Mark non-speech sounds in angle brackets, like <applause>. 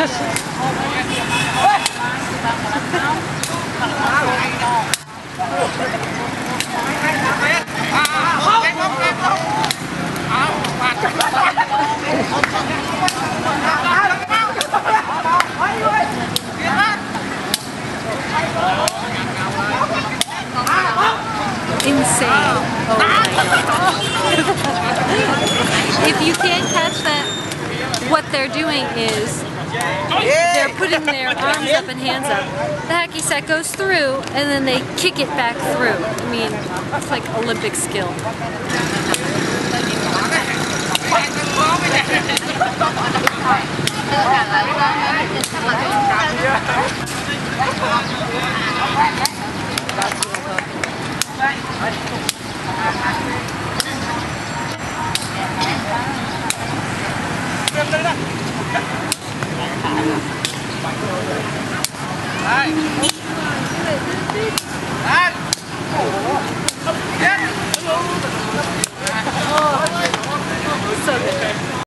Insane. If you can't catch that, what they're doing is they're putting their arms up and hands up. The hacky sack goes through and then they kick it back through. I mean, it's like Olympic skill. <laughs> Đấy.